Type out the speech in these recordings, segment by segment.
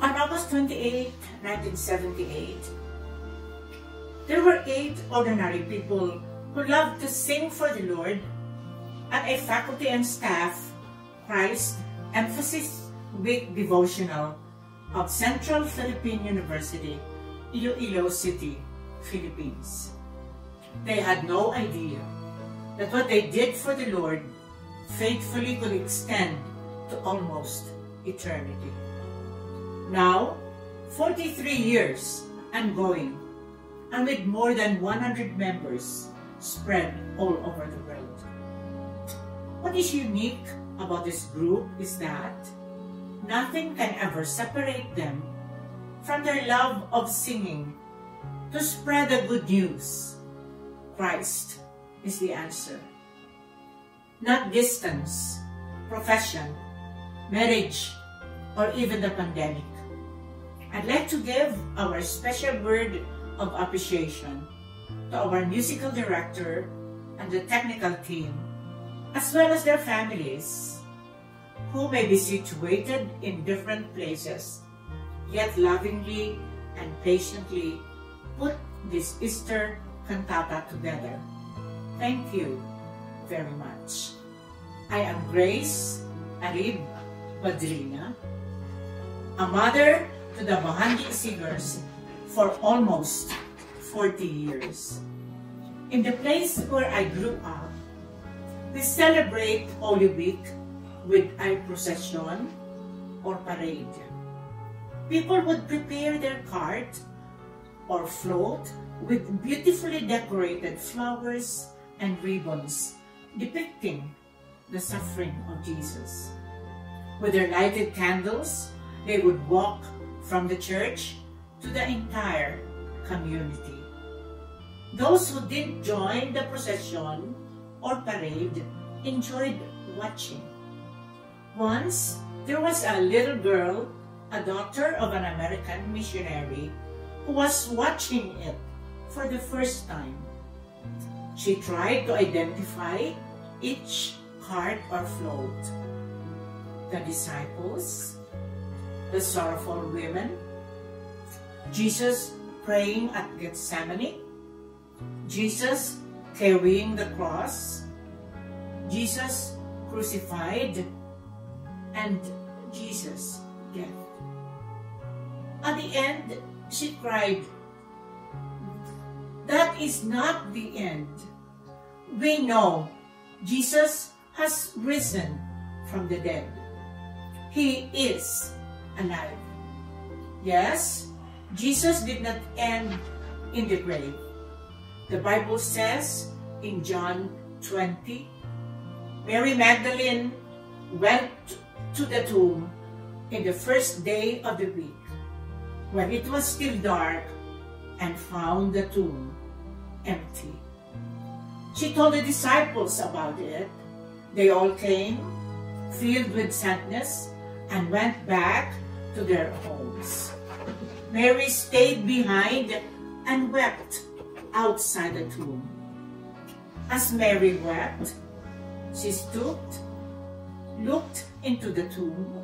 On August 28, 1978, there were eight ordinary people who loved to sing for the Lord and a faculty and staff Christ Emphasis Week devotional of Central Philippine University, Iloilo City, Philippines. They had no idea that what they did for the Lord faithfully could extend to almost eternity. Now, 43 years and going, and with more than 100 members spread all over the world. What is unique about this group is that nothing can ever separate them from their love of singing to spread the good news. Christ is the answer. Not distance, profession, marriage, or even the pandemic. I'd like to give our special word of appreciation to our musical director and the technical team, as well as their families, who may be situated in different places, yet lovingly and patiently put this Easter cantata together. Thank you very much. I am Grace Arib Badrina, a mother to the Bahandi singers for almost 40 years. In the place where I grew up, we celebrate Holy Week with a procession or parade. People would prepare their cart or float with beautifully decorated flowers and ribbons depicting the suffering of Jesus. With their lighted candles, they would walk from the church to the entire community. Those who didn't join the procession or parade enjoyed watching. Once, there was a little girl, a daughter of an American missionary, who was watching it for the first time. She tried to identify each cart or float. The disciples, the sorrowful women, Jesus praying at Gethsemane, Jesus carrying the cross, Jesus crucified, and Jesus death. At the end, she cried, That is not the end. We know Jesus has risen from the dead. He is alive. Yes, Jesus did not end in the grave. The Bible says in John 20, Mary Magdalene went to the tomb in the first day of the week when it was still dark and found the tomb empty. She told the disciples about it. They all came, filled with sadness, and went back to their homes. Mary stayed behind and wept outside the tomb. As Mary wept, she stooped, looked into the tomb,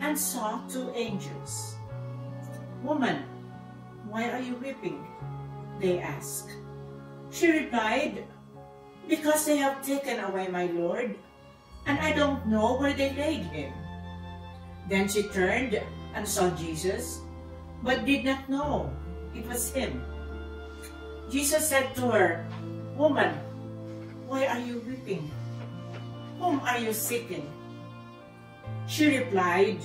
and saw two angels. Woman, why are you weeping? They asked. She replied, Because they have taken away my Lord, and I don't know where they laid him. Then she turned and saw Jesus, but did not know it was him. Jesus said to her, Woman, why are you weeping? Whom are you seeking? She replied,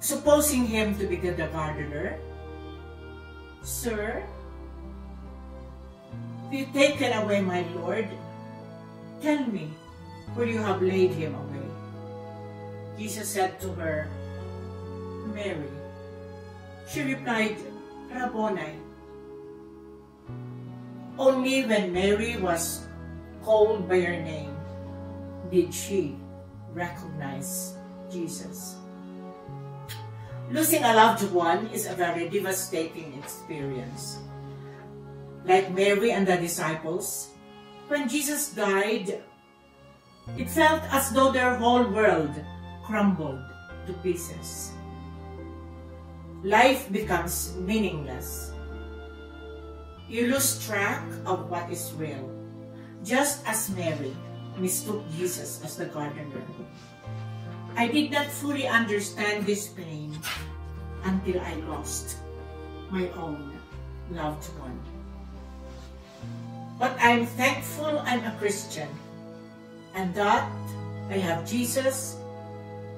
supposing him to be the gardener, Sir, if you've taken away my Lord, tell me where you have laid him. Jesus said to her, Mary. She replied, Rabboni. Only when Mary was called by her name did she recognize Jesus. Losing a loved one is a very devastating experience. Like Mary and the disciples, when Jesus died, it felt as though their whole world crumbled to pieces. life becomes meaningless. You lose track of what is real, just as Mary mistook Jesus as the gardener. I did not fully understand this pain until I lost my own loved one. But I'm thankful I'm a Christian and that I have Jesus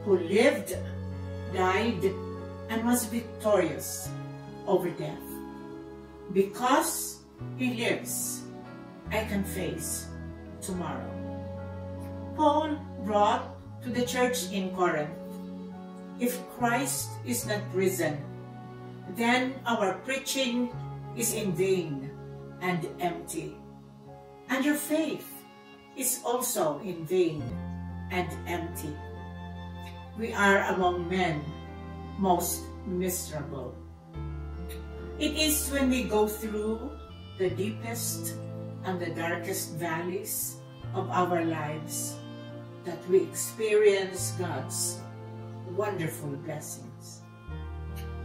who lived, died, and was victorious over death. Because he lives, I can face tomorrow. Paul brought to the church in Corinth, If Christ is not risen, then our preaching is in vain and empty. And your faith is also in vain and empty. We are among men most miserable. It is when we go through the deepest and the darkest valleys of our lives that we experience God's wonderful blessings.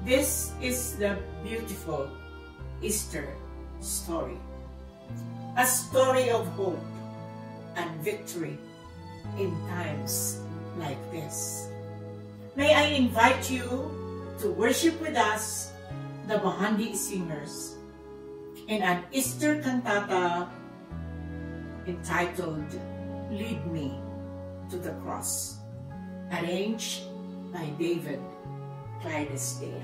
This is the beautiful Easter story. A story of hope and victory in times like this. May I invite you to worship with us, the Bahandi singers, in an Easter cantata entitled Lead Me to the Cross, arranged by David Clydesdale.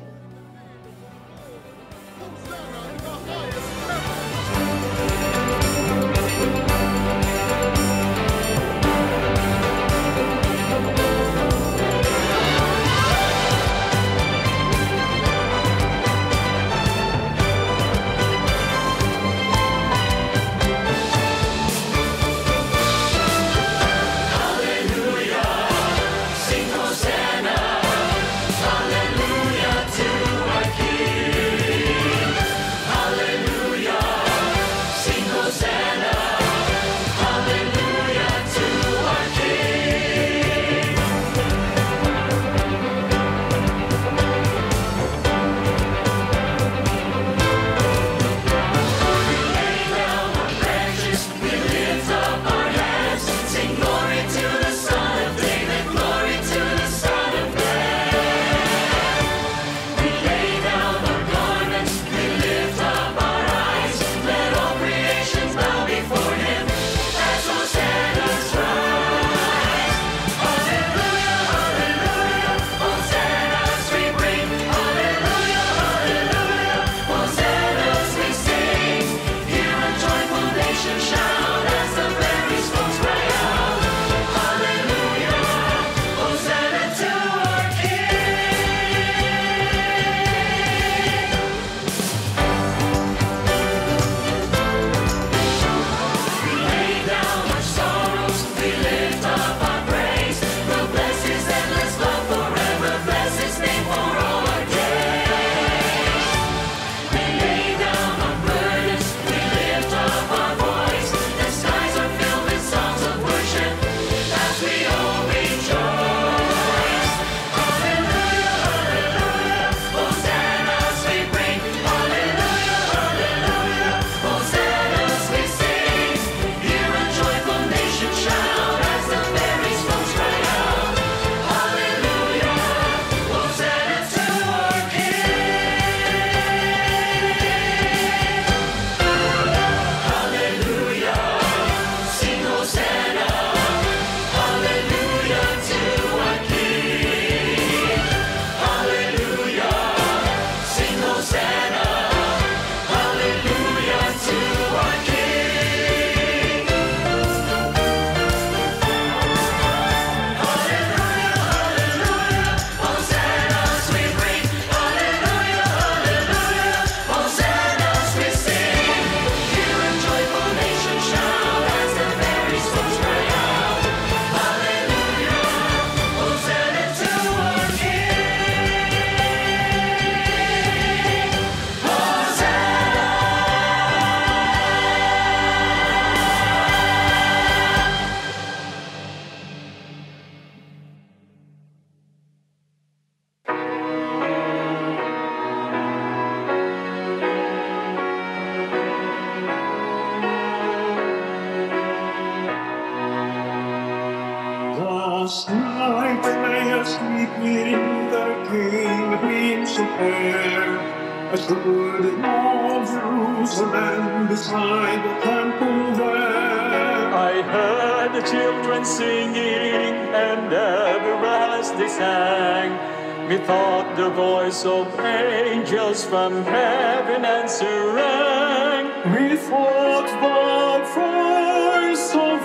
from heaven answering with what the voice of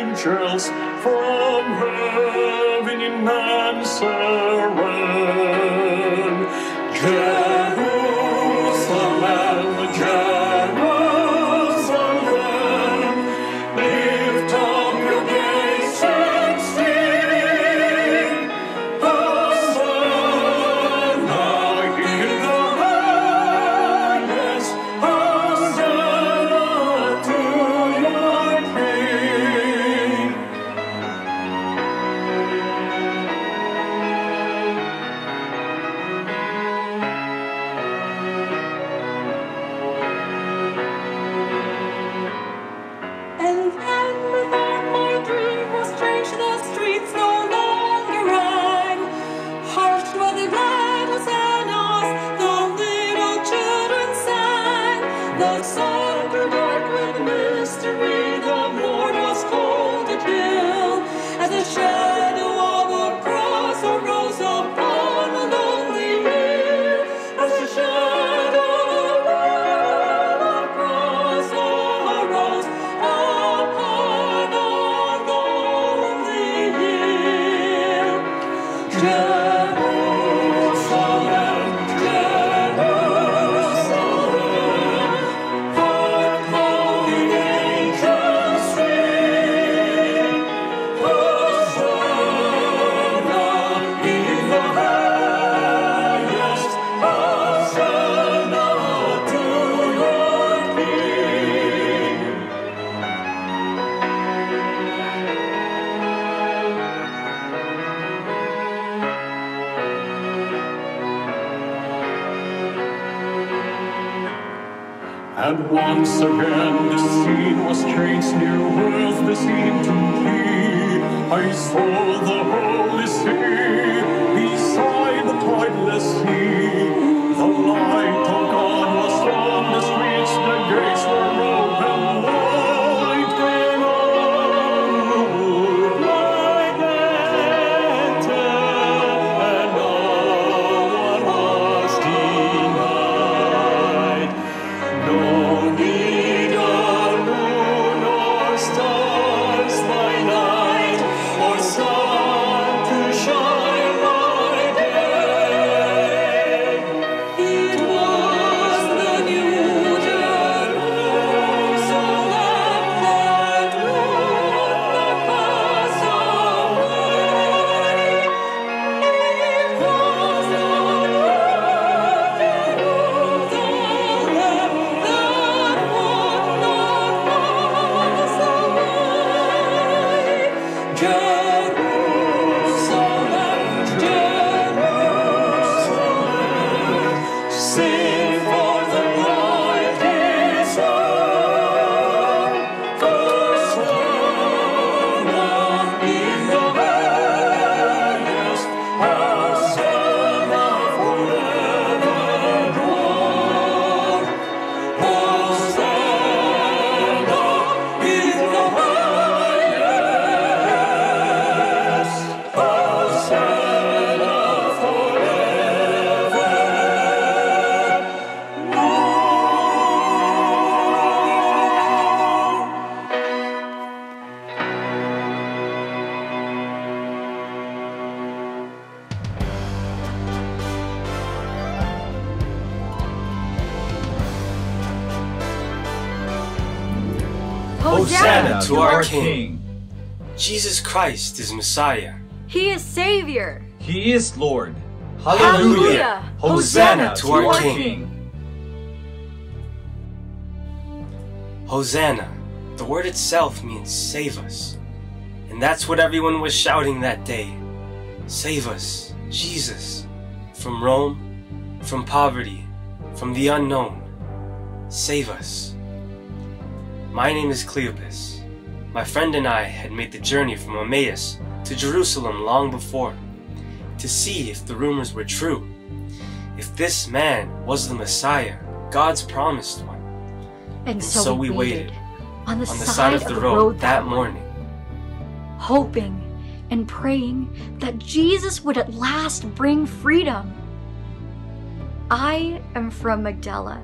angels from heaven in answer. to our King. King. Jesus Christ is Messiah. He is Savior. He is Lord. Hallelujah. Hallelujah. Hosanna, Hosanna, to, to our, our King. King. Hosanna. The word itself means save us. And that's what everyone was shouting that day. Save us, Jesus, from Rome, from poverty, from the unknown. Save us. My name is Cleopas. My friend and I had made the journey from Emmaus to Jerusalem long before to see if the rumors were true, if this man was the Messiah, God's promised one. And, so, we waited on the, On the side, of the road, that morning. hoping and praying that Jesus would at last bring freedom. I am from Magdala,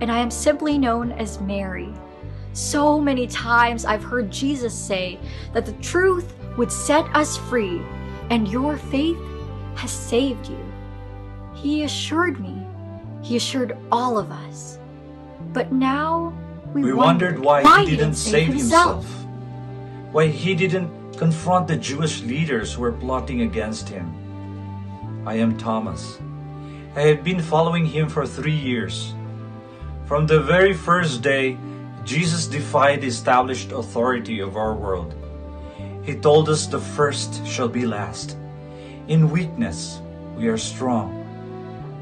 and I am simply known as Mary. So many times I've heard Jesus say that the truth would set us free, and your faith has saved you. He assured me, He assured all of us. But now we, We wonder wondered why, he didn't save himself. Why he didn't confront the Jewish leaders who were plotting against him. I am Thomas. I have been following him for three years. From the very first day, Jesus defied the established authority of our world. He told us the first shall be last. In weakness, we are strong.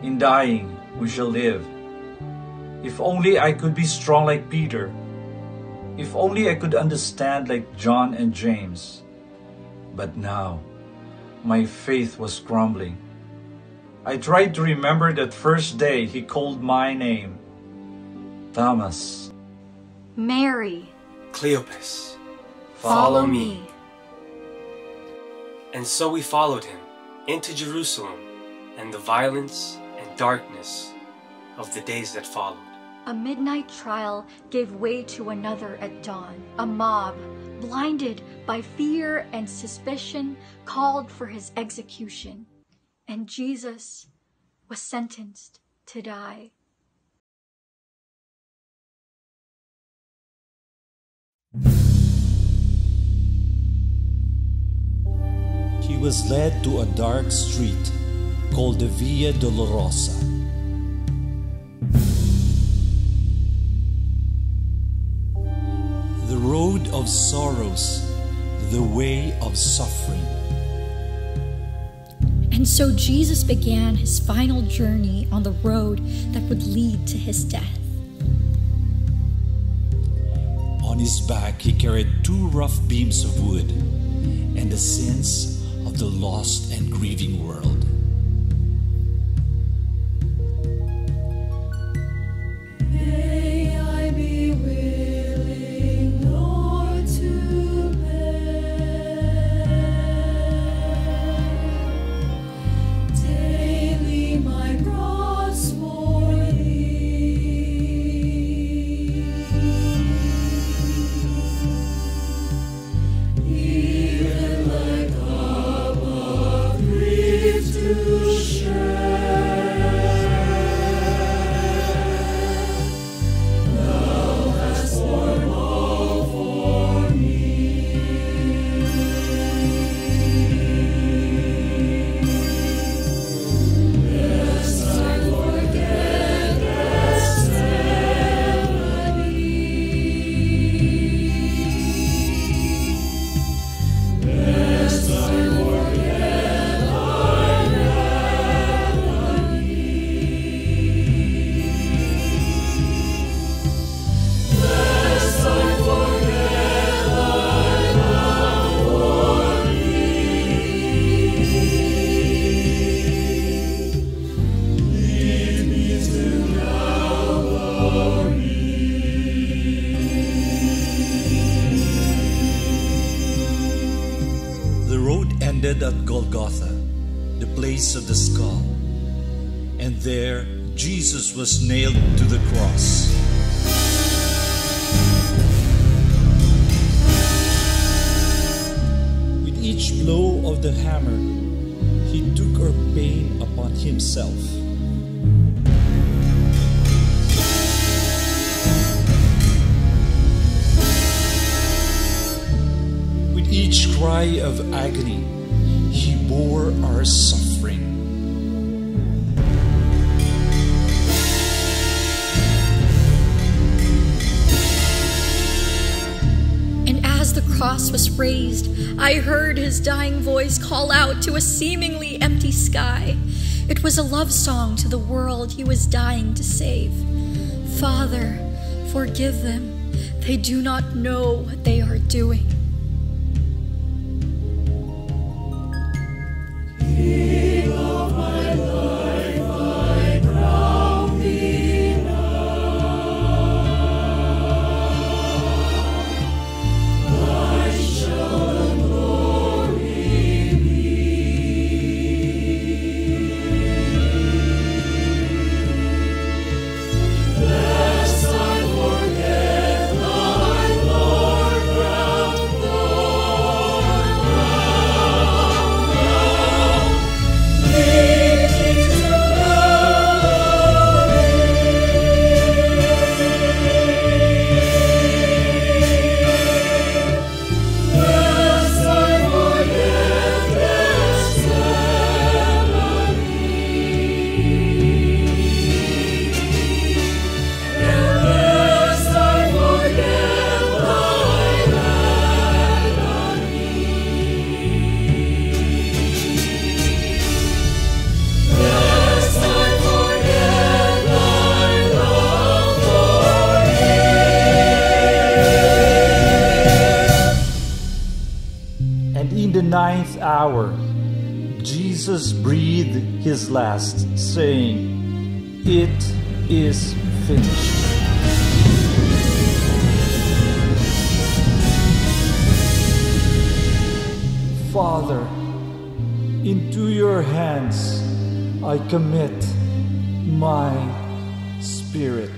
In dying, we shall live. If only I could be strong like Peter. If only I could understand like John and James. But now, my faith was crumbling. I tried to remember that first day he called my name Thomas. Mary, Cleopas, follow me. And so we followed him into Jerusalem and the violence and darkness of the days that followed. A midnight trial gave way to another at dawn. A mob, blinded by fear and suspicion, called for his execution. And Jesus was sentenced to die. Was led to a dark street called the Via Dolorosa. The road of sorrows, the way of suffering. And so Jesus began his final journey on the road that would lead to his death. On his back, he carried two rough beams of wood and the sins the lost and grieving world. Was nailed to the cross. With each blow of the hammer, he took our pain upon himself. With each cry of agony, he bore our suffering. Cross was raised, I heard his dying voice call out to a seemingly empty sky. It was a love song to the world he was dying to save. Father, forgive them. They do not know what they are doing. His last, saying, It is finished. Father, into your hands I commit my spirit.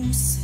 Christmas.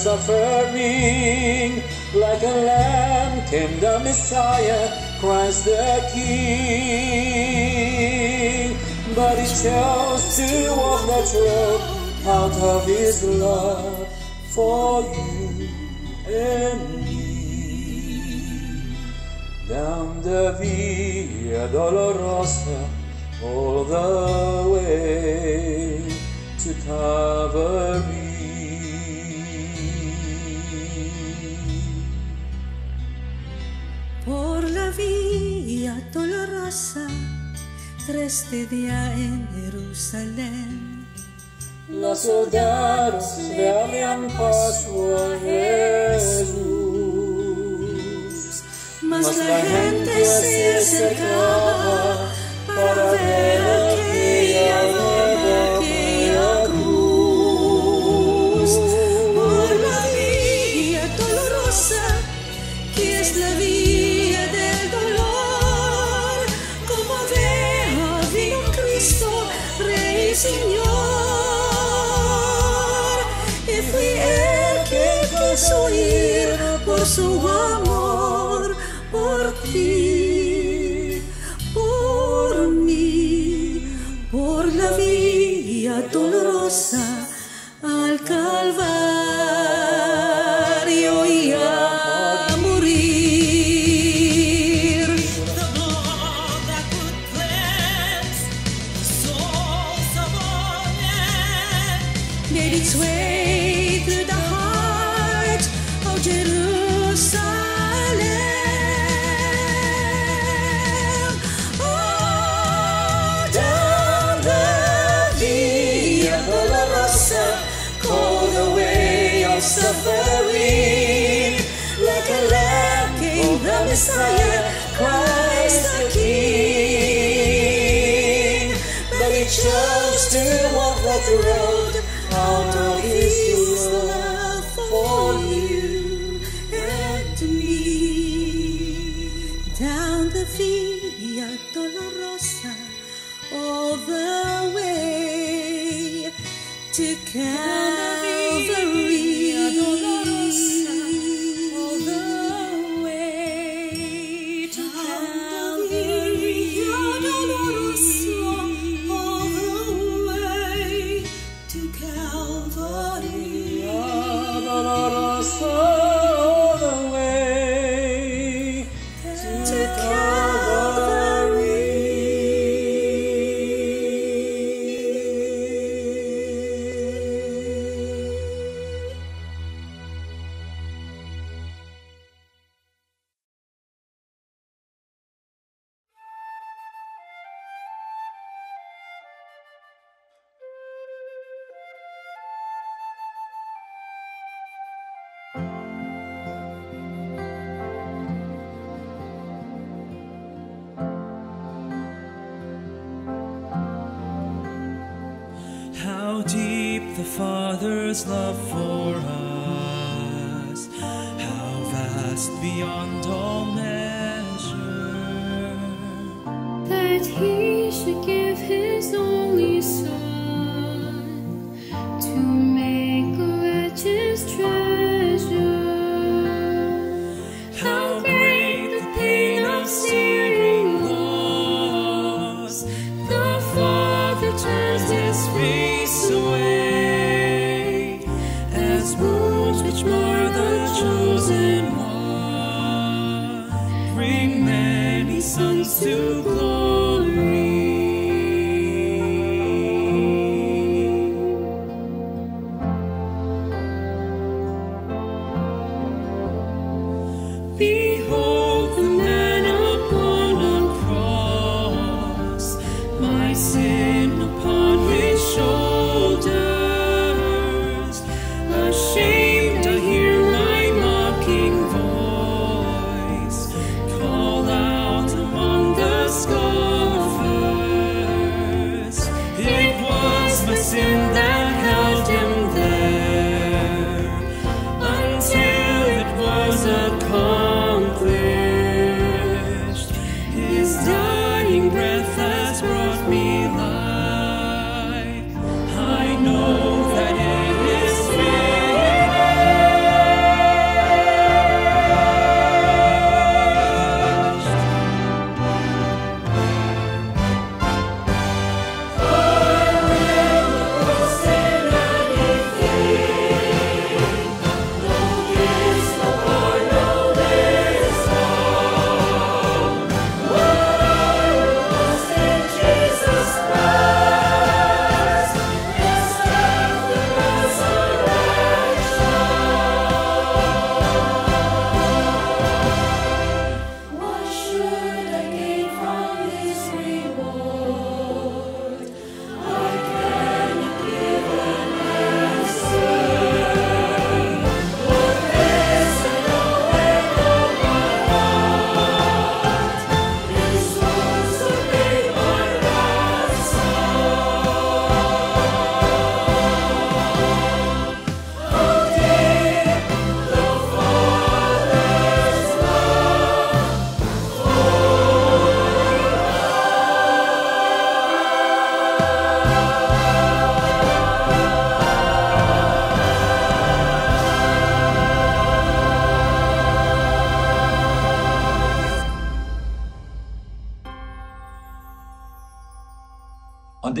suffering. Like a lamb came the Messiah, Christ the King. But he chose to walk the road out of his love for you and me. Down the Via Dolorosa, all the way to Calvary. Este día en Jerusalén, los soldados le abrían paso a Jesús, mas la gente se acercaba para ver. the Father's love for us, how vast beyond all.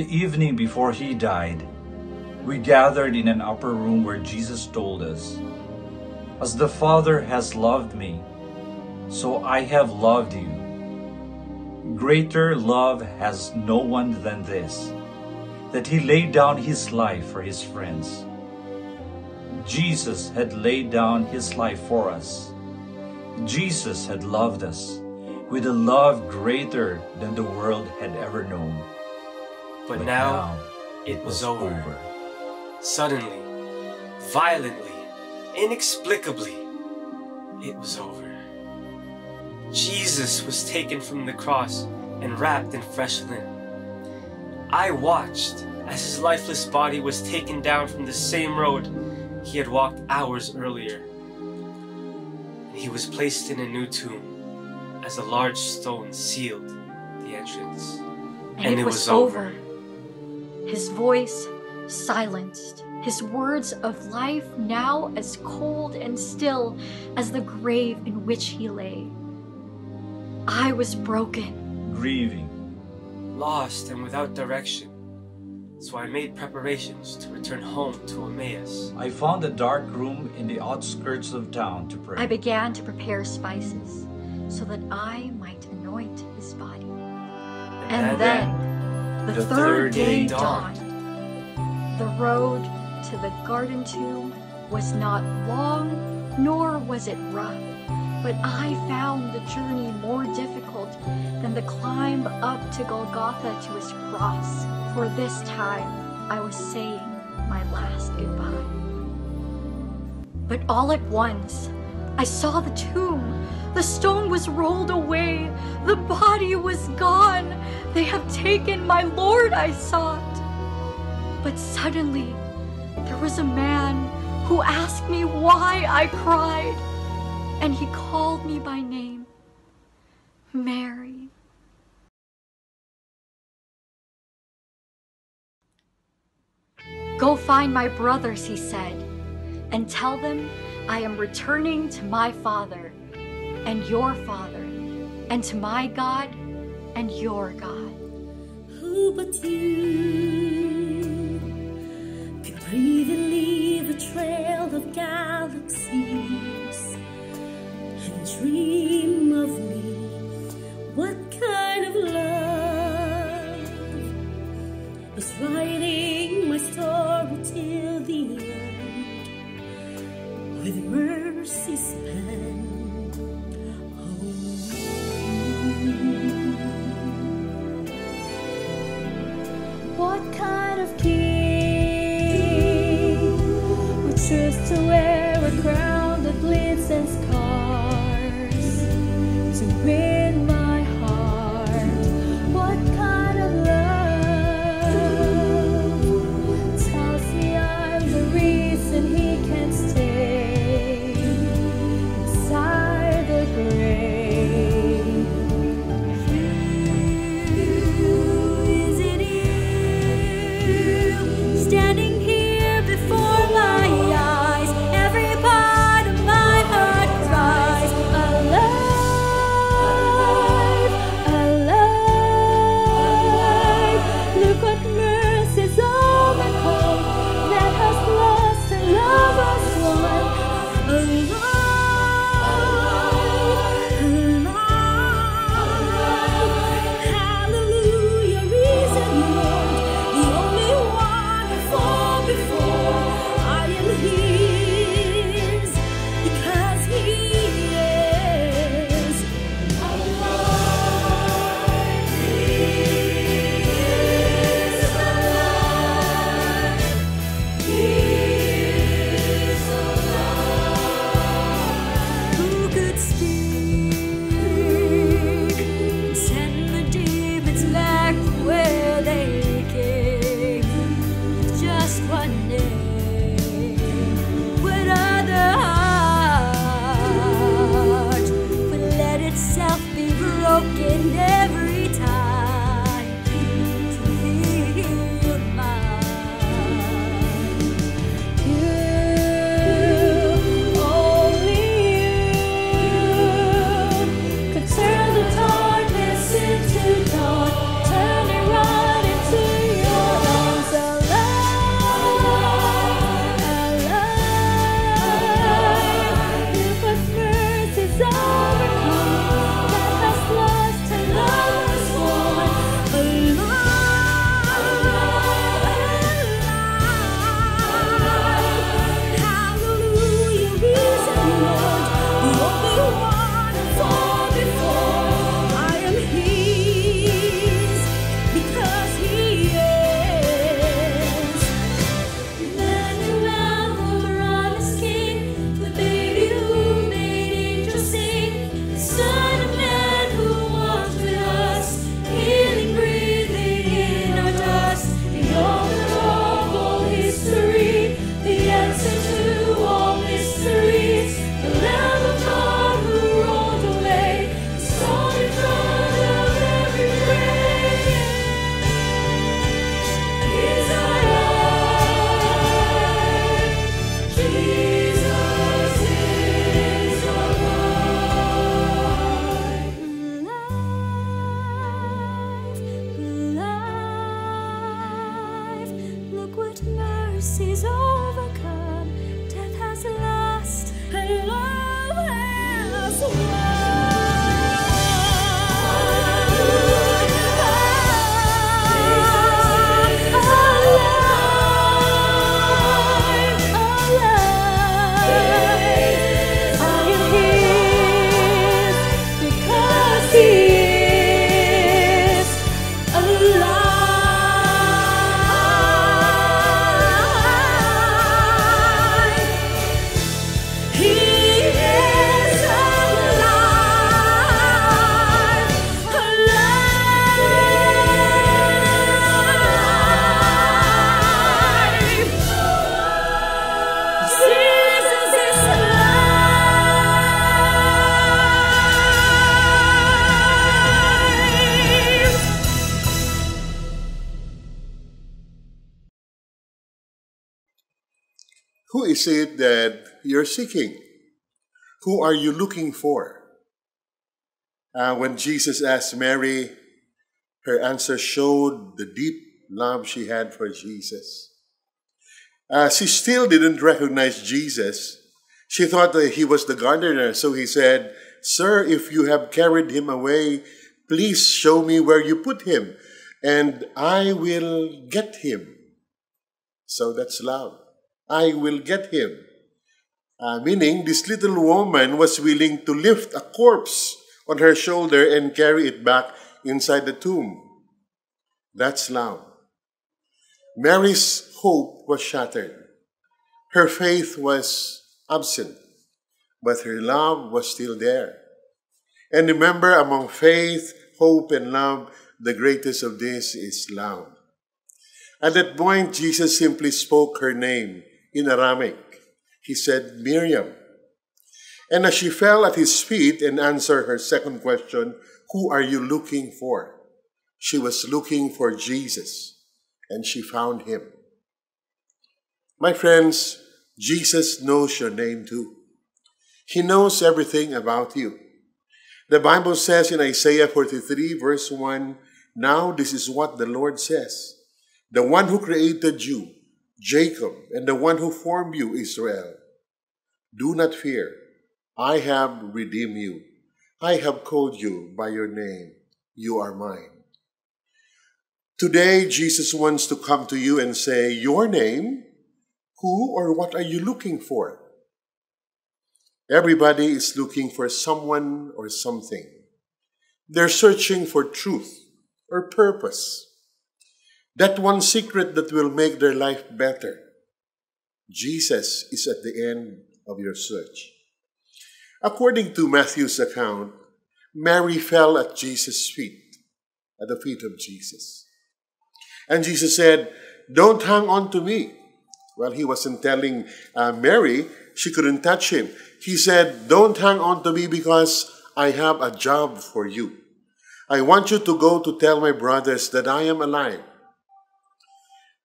The evening before he died, we gathered in an upper room where Jesus told us, As the Father has loved me, so I have loved you. Greater love has no one than this, that he laid down his life for his friends. Jesus had laid down his life for us. Jesus had loved us with a love greater than the world had ever known. But, now, it was over. Suddenly, violently, inexplicably, it was over. Jesus was taken from the cross and wrapped in fresh linen. I watched as his lifeless body was taken down from the same road he had walked hours earlier. And he was placed in a new tomb as a large stone sealed the entrance. And, it, was, over. His voice silenced, his words of life now as cold and still as the grave in which he lay. I was broken, grieving, lost and without direction. So I made preparations to return home to Emmaus. I found a dark room in the outskirts of town to pray. I began to prepare spices so that I might anoint his body. And, And then, the, the third, third day day dawned. The road to the garden tomb was not long, nor was it rough, but I found the journey more difficult than the climb up to Golgotha to his cross. For this time I was saying my last goodbye. But all at once, I saw the tomb. The stone was rolled away. The body was gone. They have taken my Lord, I sought. But suddenly, there was a man who asked me why I cried, and he called me by name Mary. Go find my brothers, he said, and tell them I am returning to my Father and your Father, and to my God and your God. Who but you could breathe and leave a trail of galaxies and dream of me? What kind of love is writing my story till the end with mercy's pen? Oh. What kind of king would to wear a crown that bleeds and scars to Who that you're seeking? Who are you looking for? Uh, when Jesus asked Mary, her answer showed the deep love she had for Jesus. Uh, she still didn't recognize Jesus. She thought that he was the gardener, so he said, Sir, if you have carried him away, please show me where you put him, and I will get him. So that's love. I will get him. Uh, meaning, this little woman was willing to lift a corpse on her shoulder and carry it back inside the tomb. That's love. Mary's hope was shattered. Her faith was absent, but her love was still there. And remember, among faith, hope, and love, the greatest of these is love. At that point, Jesus simply spoke her name in Aramaic. He said, Miriam. And as she fell at his feet and answered her second question, Who are you looking for? She was looking for Jesus, and she found him. My friends, Jesus knows your name too. He knows everything about you. The Bible says in Isaiah 43, verse 1, Now this is what the Lord says The one who created you, Jacob, and the one who formed you, Israel. Do not fear. I have redeemed you. I have called you by your name. You are mine. Today, Jesus wants to come to you and say, Your name? Who or what are you looking for? Everybody is looking for someone or something. They're searching for truth or purpose. That one secret that will make their life better. Jesus is at the end of your search. According to Matthew's account, Mary fell at Jesus' feet, at the feet of Jesus. And Jesus said, Don't hang on to me. Well, he wasn't telling uh, Mary she couldn't touch him. He said, Don't hang on to me because I have a job for you. I want you to go to tell my brothers that I am alive.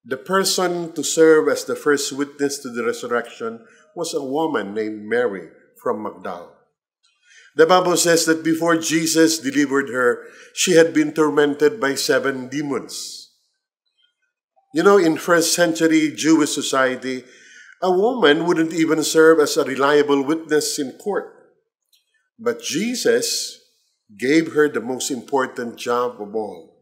The person to serve as the first witness to the resurrection was a woman named Mary from Magdala. The Bible says that before Jesus delivered her, she had been tormented by seven demons. You know, in first century Jewish society, a woman wouldn't even serve as a reliable witness in court. But Jesus gave her the most important job of all.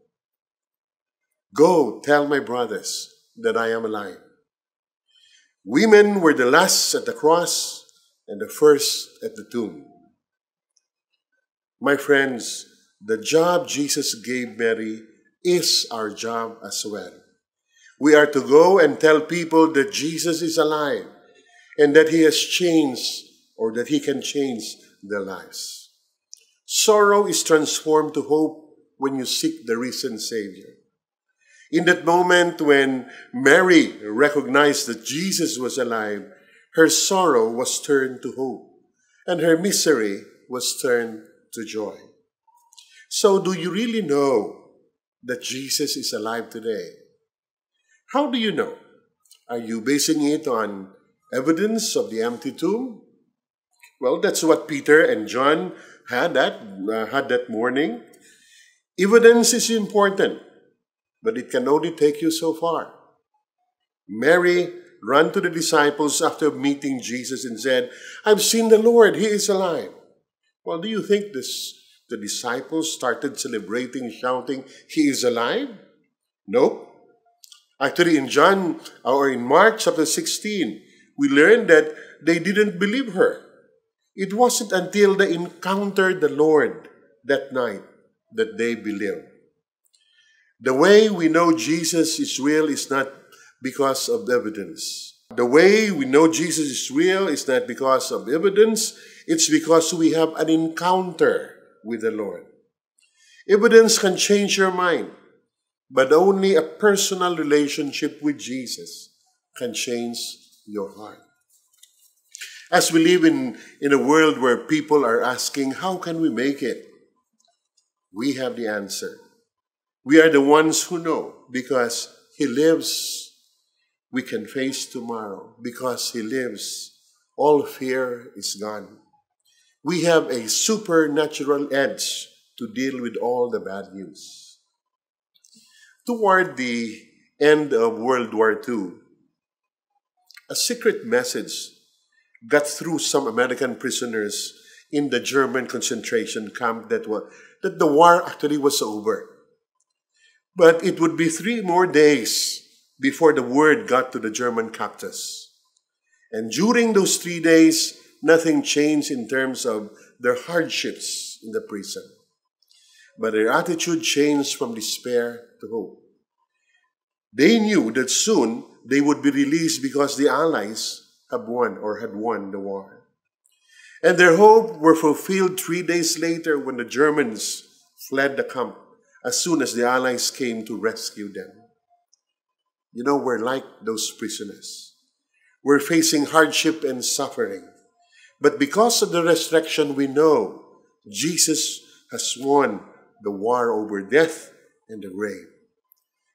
Go tell my brothers that I am alive. Women were the last at the cross and the first at the tomb. My friends, the job Jesus gave Mary is our job as well. We are to go and tell people that Jesus is alive and that he has changed or that he can change their lives. Sorrow is transformed to hope when you seek the risen Savior. In that moment when Mary recognized that Jesus was alive, her sorrow was turned to hope and her misery was turned to joy. So, do you really know that Jesus is alive today? How do you know? Are you basing it on evidence of the empty tomb? Well, that's what Peter and John had that, uh, had that morning. Evidence is important, but it can only take you so far. Mary ran to the disciples after meeting Jesus and said, I've seen the Lord, He is alive. Well, do you think this, the disciples started celebrating, shouting, He is alive? Nope. Actually, in John uh, or in Mark chapter 16, we learned that they didn't believe her. It wasn't until they encountered the Lord that night that they believed. The way we know Jesus is real is not because of evidence. The way we know Jesus is real is not because of evidence, it's because we have an encounter with the Lord. Evidence can change your mind. But only a personal relationship with Jesus can change your heart. As we live in, in a world where people are asking, how can we make it? We have the answer. We are the ones who know because He lives. we can face tomorrow because He lives. All fear is gone. We have a supernatural edge to deal with all the bad news. Toward the end of World War II, a secret message got through some American prisoners in the German concentration camp that, wa- that the war actually was over. But it would be three more days before the word got to the German captors. And during those three days, nothing changed in terms of their hardships in the prison. But their attitude changed from despair to hope. They knew that soon they would be released because the Allies have won or had won the war. And their hope were fulfilled three days later when the Germans fled the camp as soon as the Allies came to rescue them. You know, we're like those prisoners. We're facing hardship and suffering. But because of the resurrection, we know Jesus has won the war over death and the grave.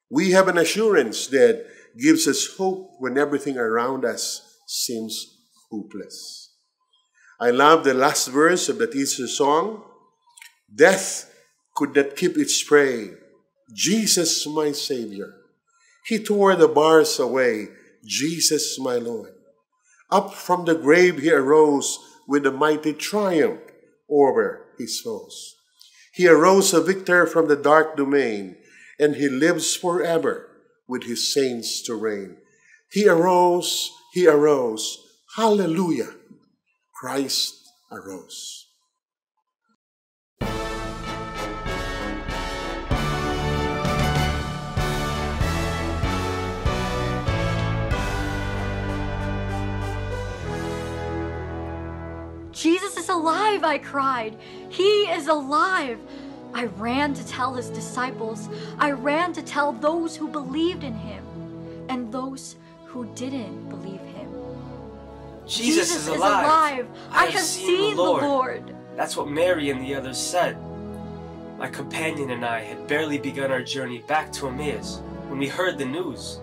We have an assurance that gives us hope when everything around us seems hopeless. I love the last verse of that Easter song. Death could not keep its prey. Jesus, my Savior. He tore the bars away. Jesus, my Lord. Up from the grave he arose with a mighty triumph over his foes. He arose a victor from the dark domain, and he lives forever with his saints to reign. He arose, he arose. Hallelujah. Christ arose. Is alive, I cried. He is alive. I ran to tell his disciples. I ran to tell those who believed in him and those who didn't believe him. Jesus, is alive. I, have seen, the Lord. That's what Mary and the others said. My companion and I had barely begun our journey back to Emmaus when we heard the news.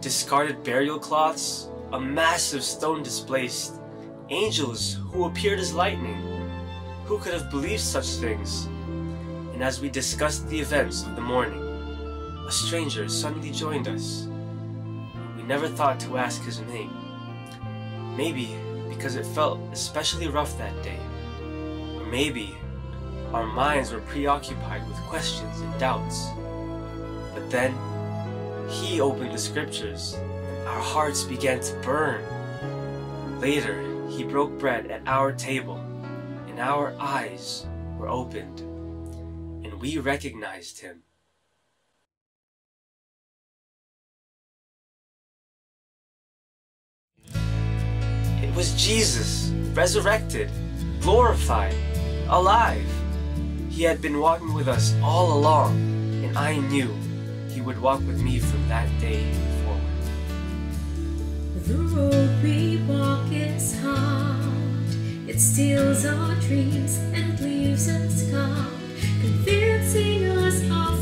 Discarded burial cloths, a massive stone displaced, angels who appeared as lightning. Who could have believed such things? And as we discussed the events of the morning, a stranger suddenly joined us. We never thought to ask his name. Maybe because it felt especially rough that day. Or maybe our minds were preoccupied with questions and doubts. But then, he opened the scriptures, and our hearts began to burn. Later, he broke bread at our table, and our eyes were opened, and we recognized him. It was Jesus, resurrected, glorified, alive. He had been walking with us all along, and I knew he would walk with me from that day. The road we walk is hard. It steals our dreams and leaves us scarred, convincing us our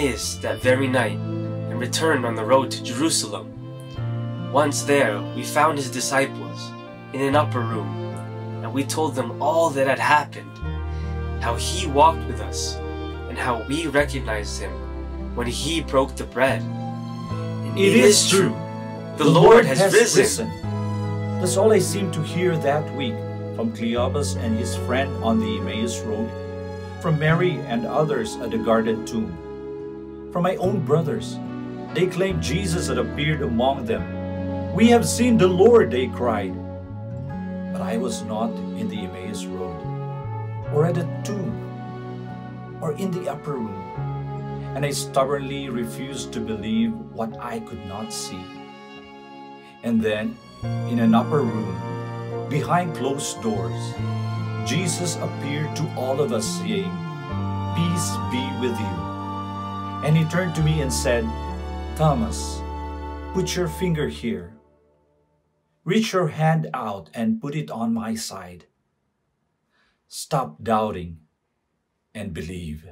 Emmaus that very night and returned on the road to Jerusalem. Once there, we found his disciples in an upper room, and we told them all that had happened, how he walked with us, and how we recognized him when he broke the bread. And It is true. The, Lord, has, risen. That's all I seemed to hear that week from Cleopas and his friend on the Emmaus Road, from Mary and others at the guarded tomb. From my own brothers, they claimed Jesus had appeared among them. We have seen the Lord, they cried. But I was not in the Emmaus Road, or at the tomb, or in the upper room, and I stubbornly refused to believe what I could not see. And then, in an upper room, behind closed doors, Jesus appeared to all of us, saying, Peace be with you. And he turned to me and said, Thomas, put your finger here. Reach your hand out and put it on my side. Stop doubting and believe.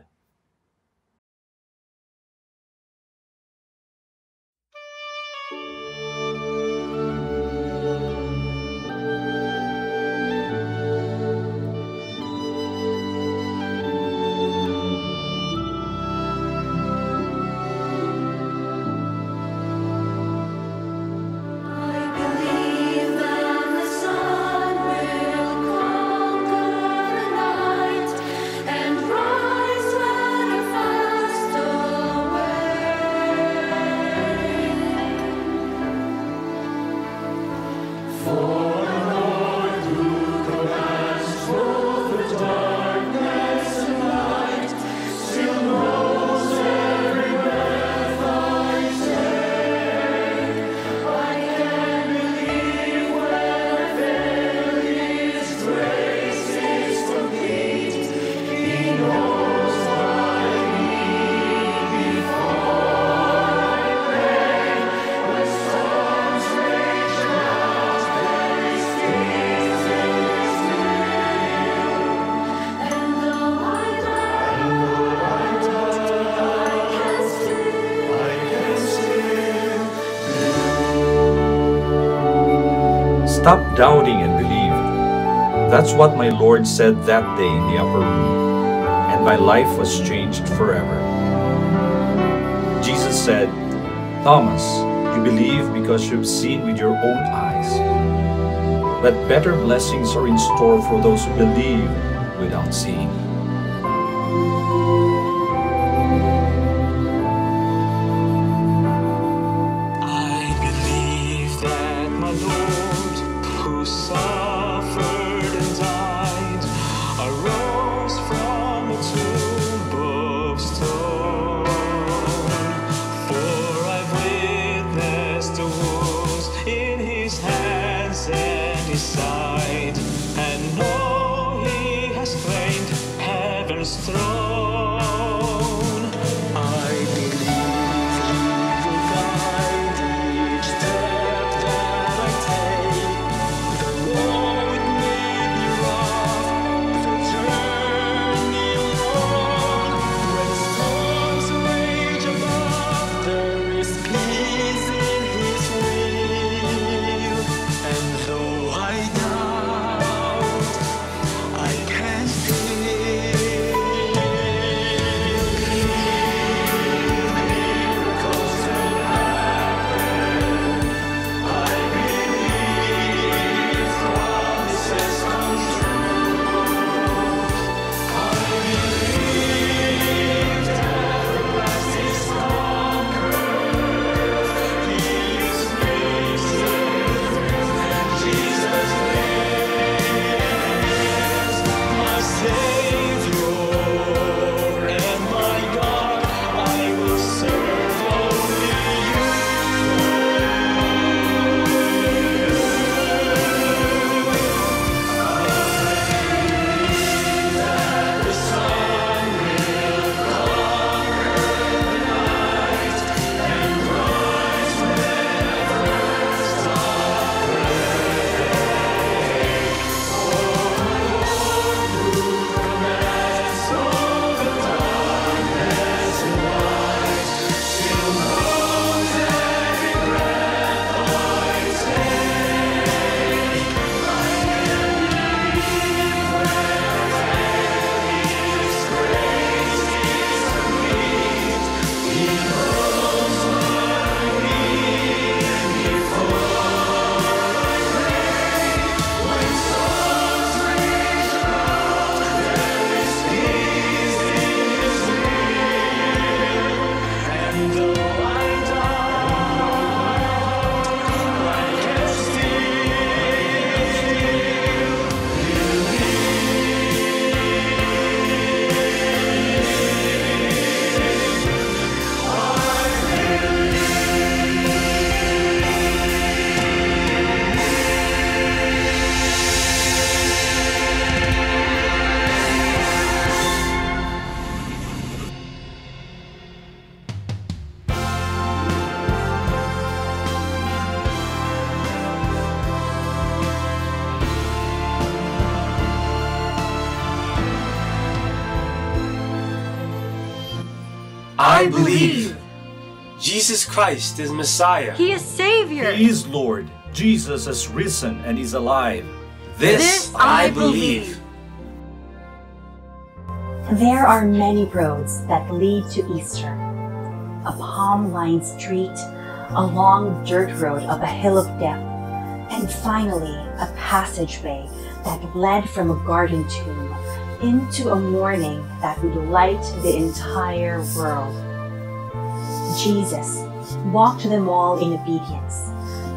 Stop doubting and believe. That's what my Lord said that day in the upper room, and my life was changed forever. Jesus said, Thomas, you believe because you've seen with your own eyes. But better blessings are in store for those who believe without seeing. Christ is Messiah. He is Savior. He is Lord. Jesus has risen and is alive. This I believe. There are many roads that lead to Easter. A palm lined street, a long dirt road up a hill of death, and finally a passageway that led from a garden tomb into a morning that would light the entire world. Jesus walked them all in obedience,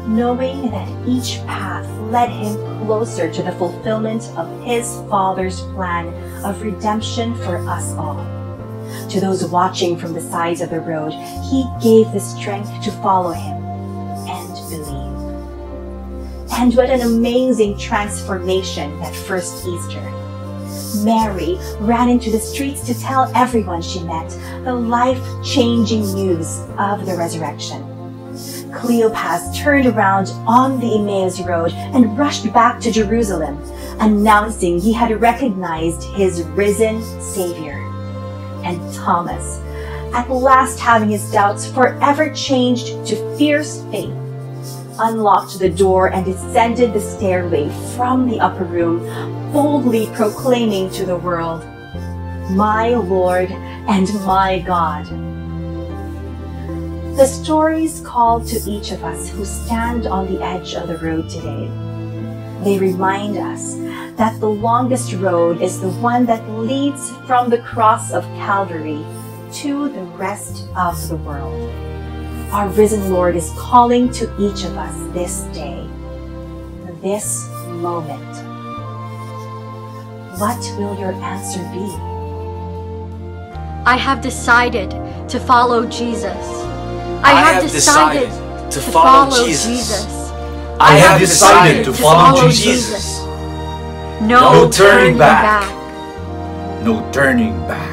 knowing that each path led him closer to the fulfillment of his Father's plan of redemption for us all. To those watching from the sides of the road, he gave the strength to follow him and believe. And what an amazing transformation that first Easter. Mary ran into the streets to tell everyone she met the life changing news of the resurrection. Cleopas turned around on the Emmaus Road and rushed back to Jerusalem, announcing he had recognized his risen Savior. And Thomas, at last having his doubts forever changed to fierce faith, unlocked the door and descended the stairway from the upper room, boldly proclaiming to the world, My Lord and my God. The stories call to each of us who stand on the edge of the road today. They remind us that the longest road is the one that leads from the cross of Calvary to the rest of the world. Our risen Lord is calling to each of us this day, this moment. What will your answer be? I have decided to follow Jesus. I have decided to follow Jesus. I have decided to follow Jesus. No, No turning back. back. No turning back.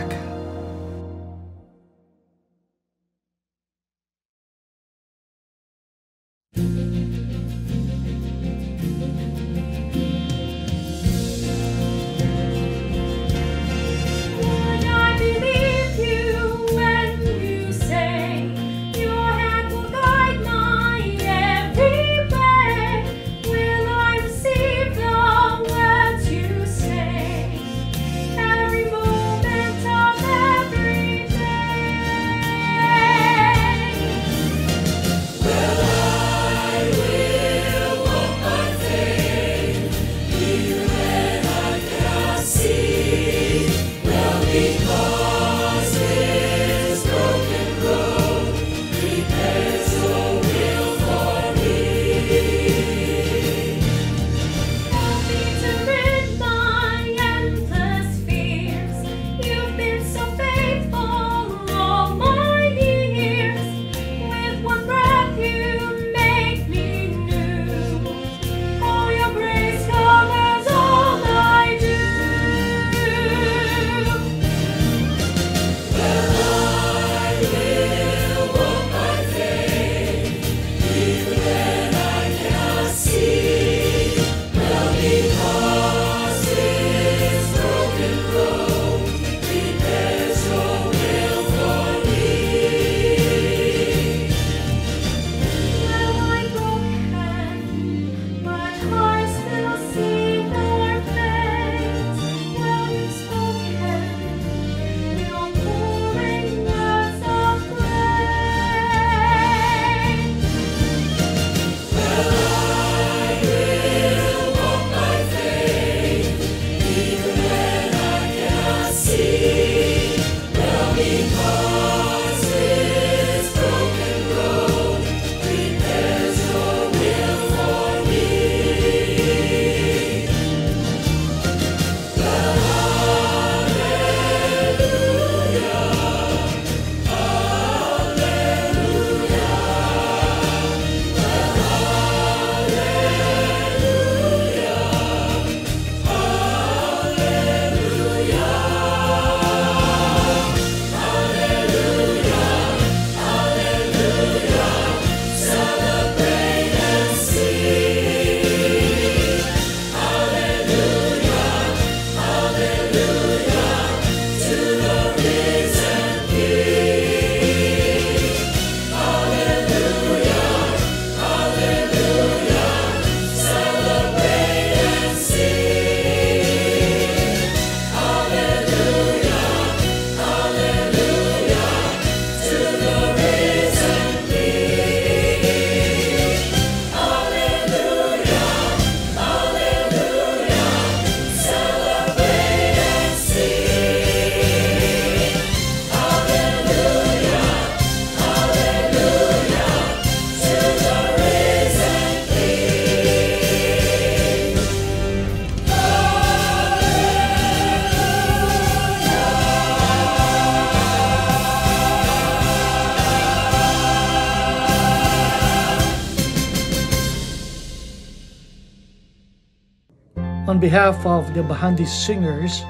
On behalf of the Bahandi singers,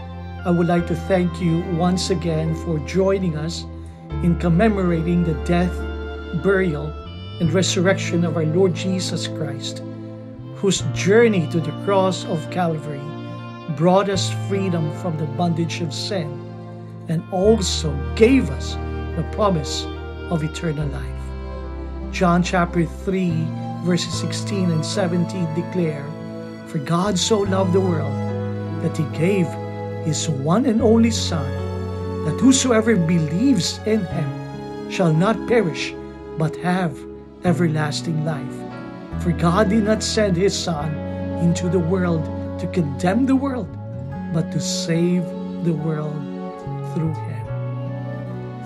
I would like to thank you once again for joining us in commemorating the death, burial, and resurrection of our Lord Jesus Christ, whose journey to the cross of Calvary brought us freedom from the bondage of sin and also gave us the promise of eternal life. John chapter 3, verses 16 and 17 declare, For God so loved the world that he gave his one and only Son, that whosoever believes in him shall not perish, but have everlasting life. For God did not send his Son into the world to condemn the world, but to save the world through him.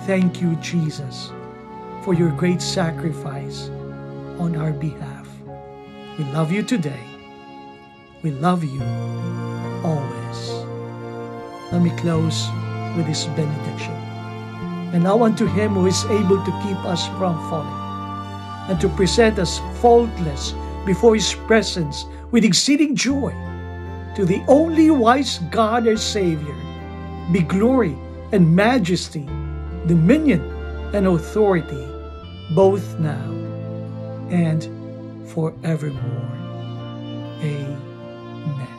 Thank you, Jesus, for your great sacrifice on our behalf. We love you today. We love you always. Let me close with this benediction. And now unto him who is able to keep us from falling, and to present us faultless before his presence with exceeding joy, to the only wise God our Savior, be glory and majesty, dominion and authority, both now and forevermore. Amen. Amen.